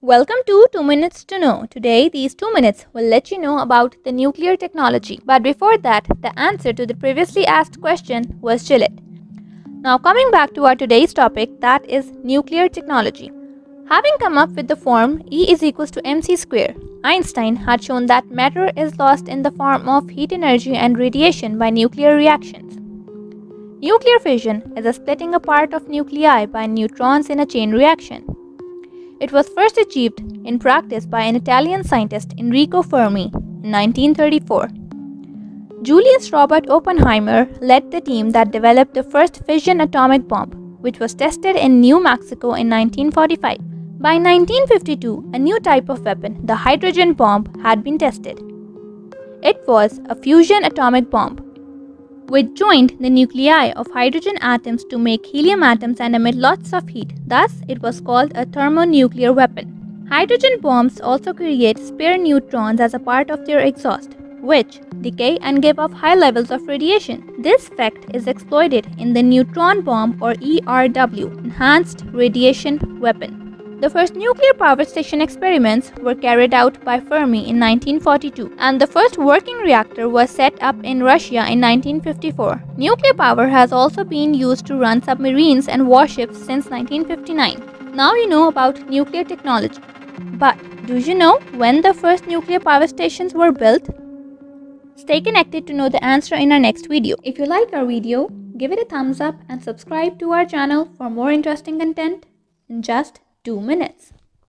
Welcome to 2 Minutes to Know. Today, these 2 minutes will let you know about the nuclear technology. But before that, the answer to the previously asked question was Gillette. Now, coming back to our today's topic, that is nuclear technology. Having come up with the form E is equals to mc square, Einstein had shown that matter is lost in the form of heat energy and radiation by nuclear reactions. Nuclear fission is a splitting apart of nuclei by neutrons in a chain reaction. It was first achieved in practice by an Italian scientist Enrico Fermi in 1934. Julius Robert Oppenheimer led the team that developed the first fission atomic bomb, which was tested in New Mexico in 1945. By 1952, a new type of weapon, the hydrogen bomb, had been tested. It was a fusion atomic bomb which joined the nuclei of hydrogen atoms to make helium atoms and emit lots of heat. Thus, it was called a thermonuclear weapon. Hydrogen bombs also create spare neutrons as a part of their exhaust, which decay and give off high levels of radiation. This fact is exploited in the neutron bomb or ERW, Enhanced Radiation Weapon. The first nuclear power station experiments were carried out by Fermi in 1942, and the first working reactor was set up in Russia in 1954. Nuclear power has also been used to run submarines and warships since 1959. Now you know about nuclear technology. But do you know when the first nuclear power stations were built? Stay connected to know the answer in our next video. If you like our video, give it a thumbs up and subscribe to our channel for more interesting content in just two minutes.